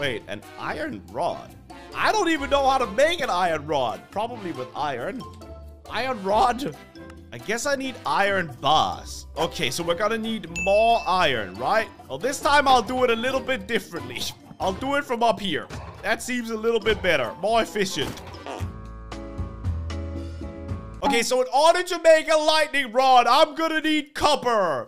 Wait, an iron rod? I don't even know how to make an iron rod. Probably with iron. Iron rod? I guess I need iron bars. Okay, so we're gonna need more iron, right? Well, this time I'll do it a little bit differently. I'll do it from up here. That seems a little bit better. More efficient. Okay, so in order to make a lightning rod, I'm gonna need copper.